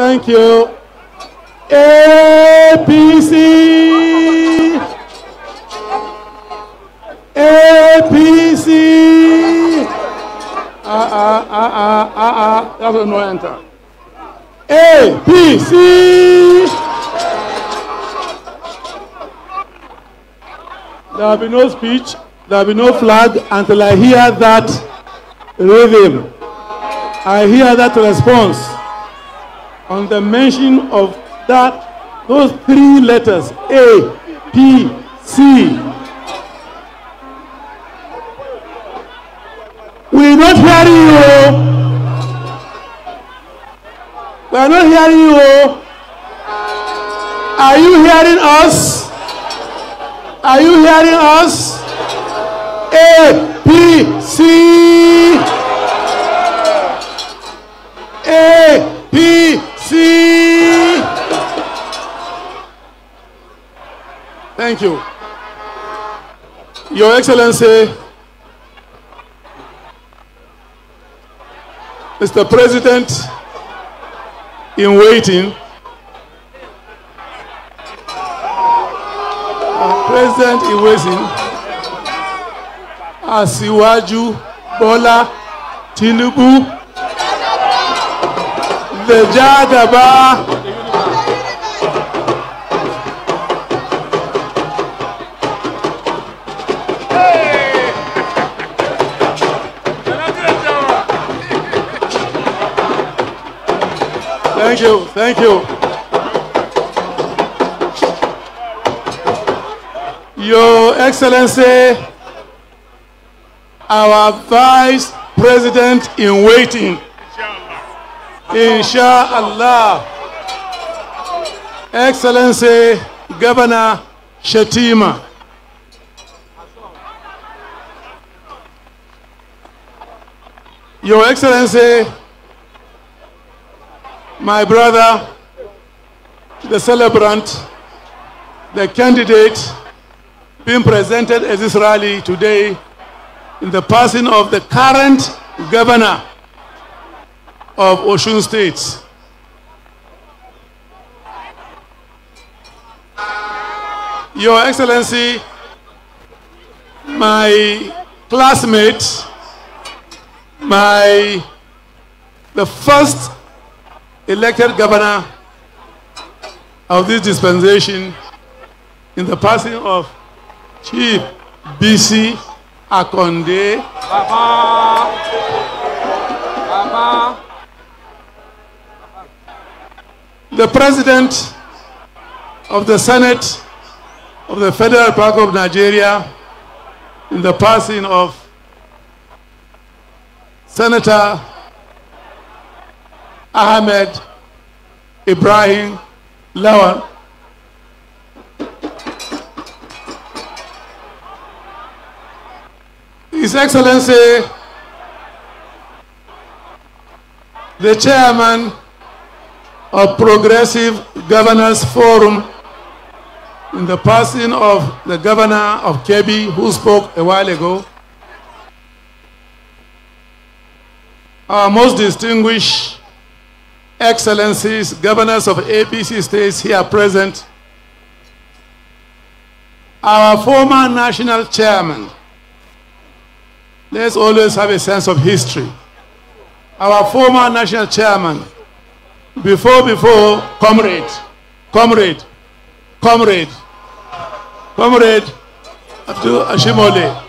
Thank you. APC. APC. Ah, ah, ah, ah, ah, ah. That will not enter. APC. There will be no speech, there will be no flag until I hear that rhythm. I hear that response on the mention of that, those three letters, A, P, C. We're not hearing you. We are not hearing you. Are you hearing us? Are you hearing us? A, P, C. A, Thank you. Your Excellency, Mr. President, in waiting, President in waiting, Asiwaju Bola Tinubu, the Jagaba. Thank you, thank you. Your Excellency, our Vice President in waiting, Inshallah, Excellency Governor Shettima. Your Excellency, my brother, the celebrant, the candidate being presented at this rally today in the person of the current governor of Osun State. Your Excellency, my classmate, my the first elected governor of this dispensation in the passing of Chief Bisi Akande. Baba. Baba. The President of the Senate of the Federal Republic of Nigeria in the passing of Senator Ahmed Ibrahim Lawan. His Excellency, the chairman of Progressive Governors Forum in the passing of the governor of Kebbi who spoke a while ago, our most distinguished excellencies, governors of APC states here present, our former national chairman, let's always have a sense of history. Our former national chairman, before, before, comrade, comrade, comrade, comrade, Abdul Oshiomhole,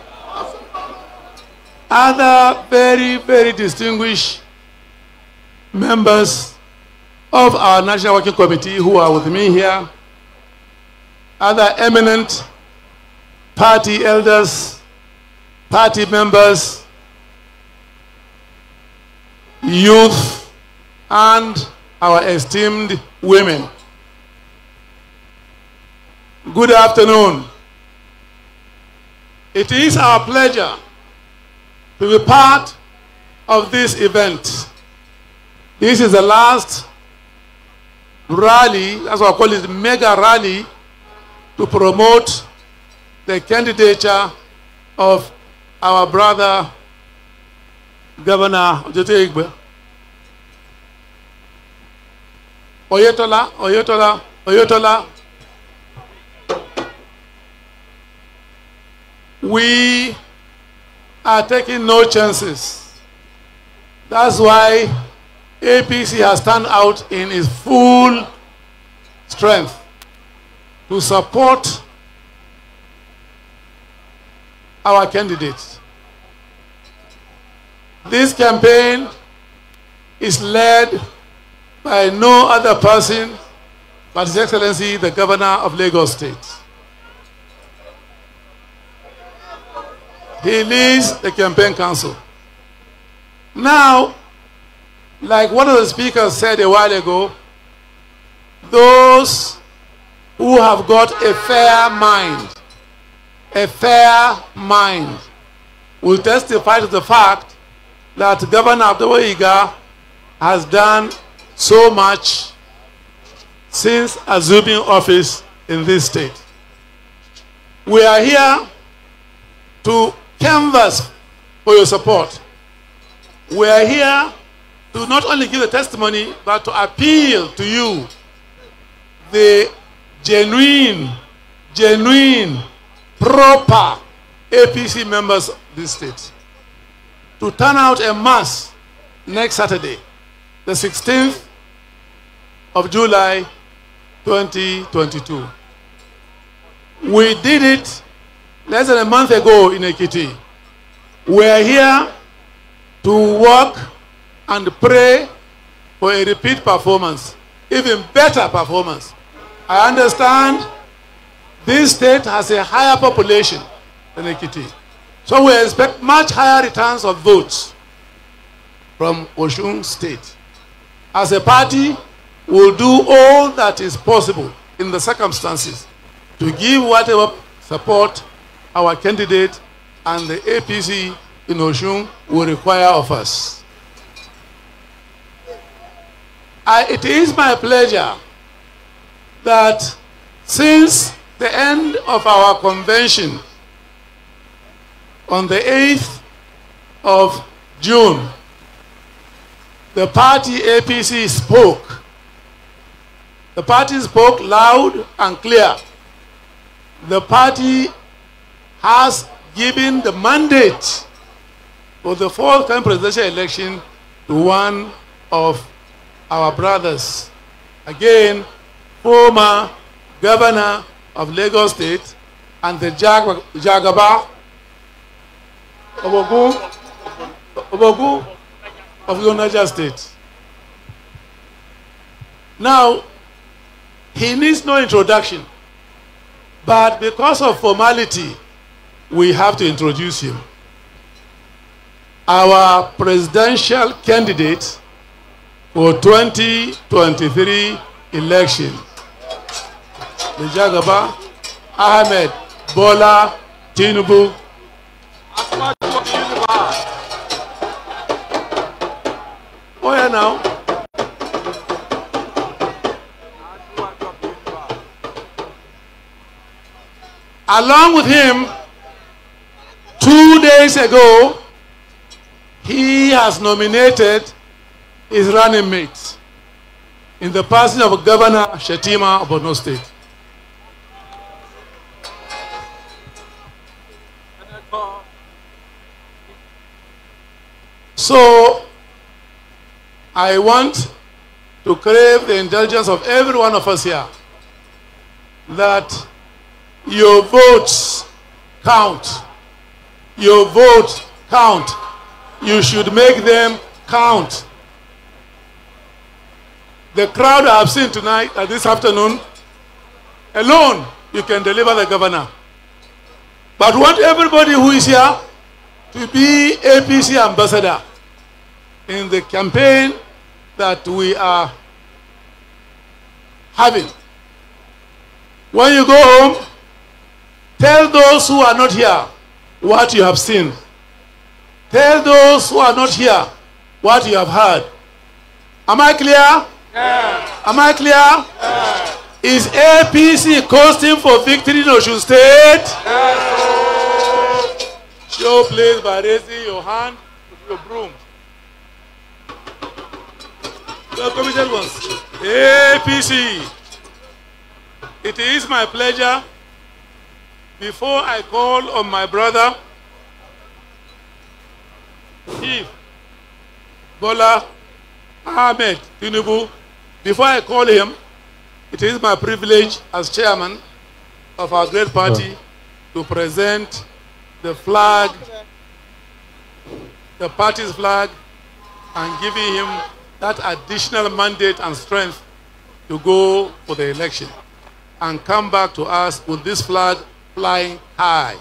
other very, very distinguished members of our National Working Committee who are with me here, other eminent party elders, party members, youth, and our esteemed women. Good afternoon. It is our pleasure to be part of this event. This is the last rally, that's what I call it, mega rally, to promote the candidature of our brother, Governor Ojoto Igbe. Oyetola, Oyetola, Oyetola. We are taking no chances. That's why APC has turned out in its full strength to support our candidates. This campaign is led by no other person but His Excellency the Governor of Lagos State. He leads the campaign council. Now, like one of the speakers said a while ago, those who have got a fair mind, a fair mind, will testify to the fact that Governor Abdul has done so much since assuming office in this state. We are here to canvass for your support. We are here to not only give a testimony, but to appeal to you, the genuine, genuine, proper APC members of this state, to turn out a mass next Saturday, the 16th of July 2022. We did it less than a month ago in Ekiti. We are here to work and pray for a repeat performance, even better performance. I understand this state has a higher population than Ekiti. So we expect much higher returns of votes from Osun State. As a party, we'll do all that is possible in the circumstances to give whatever support our candidate and the APC in Osun will require of us. I, it is my pleasure that since the end of our convention on the 8th of June, the party APC spoke. The party spoke loud and clear. The party has given the mandate for the forthcoming presidential election to one of our brothers. Again, former governor of Lagos State and the Jag Jagaba Obogu, Obogu of Niger State. Now, he needs no introduction, but because of formality, we have to introduce him. Our presidential candidate for 2023 election, the Jagaba Ahmed Bola Tinubu. Oh yeah now. Along with him, two days ago, he has nominated his running mate in the person of Governor Shettima of Borno State. So, I want to crave the indulgence of every one of us here that your votes count. Your votes count. You should make them count. The crowd I have seen tonight, uh, this afternoon, alone, you can deliver the governor. But want everybody who is here to be APC ambassador in the campaign that we are having. When you go home, tell those who are not here what you have seen. Tell those who are not here what you have heard. Am I clear? Yeah. Am I clear? Yeah. Is APC costing for victory in Osun State? Yes. Show please by raising your hand with your broom. The committed ones. APC. It is my pleasure, before I call on my brother, Chief Bola Ahmed Tinubu, before I call him, it is my privilege as chairman of our great party to present the flag, the party's flag, and giving him that additional mandate and strength to go for the election and come back to us with this flag flying high.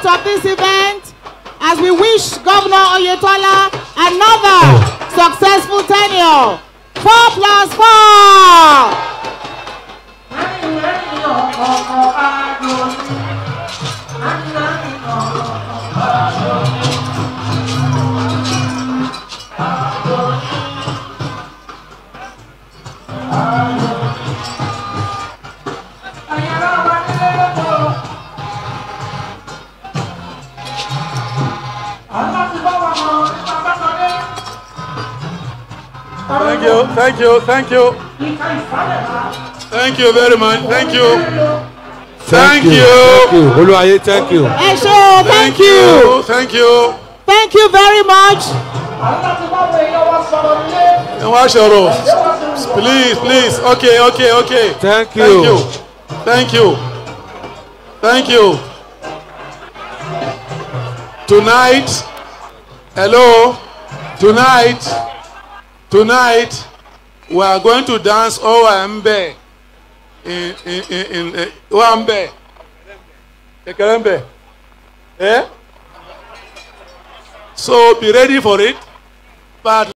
Highlight of this event, as we wish Governor Oyetola another successful tenure. Four plus four. Thank you, thank you, thank you. Thank you very much. Thank you. Thank you. Thank you. Olúwayé, thank you. Ẹ ṣé o, thank you. Thank you. Thank you very much. Ẹ wá sọ̀rọ̀. Please, please. Okay, okay, okay. Thank Thank you. you. Thank you. Thank you. Tonight, hello. Tonight, tonight, we are going to dance Owambe in in in, in Owambe. Ekerembe. Eh? So be ready for it. But